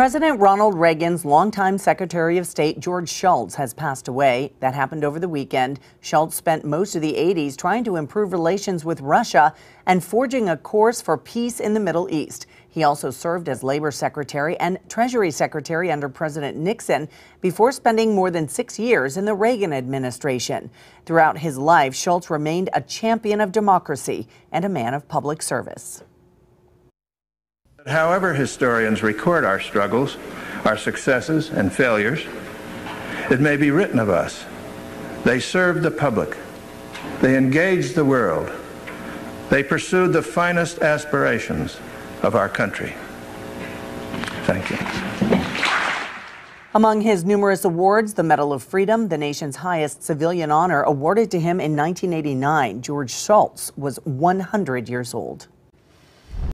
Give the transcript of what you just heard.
President Ronald Reagan's longtime Secretary of State George Shultz has passed away. That happened over the weekend. Shultz spent most of the 80s trying to improve relations with Russia and forging a course for peace in the Middle East. He also served as Labor Secretary and Treasury Secretary under President Nixon before spending more than six years in the Reagan administration. Throughout his life, Shultz remained a champion of democracy and a man of public service. However historians record our struggles, our successes and failures, it may be written of us. They served the public. They engaged the world. They pursued the finest aspirations of our country. Thank you. Among his numerous awards, the Medal of Freedom, the nation's highest civilian honor, awarded to him in 1989, George Shultz was 100 years old.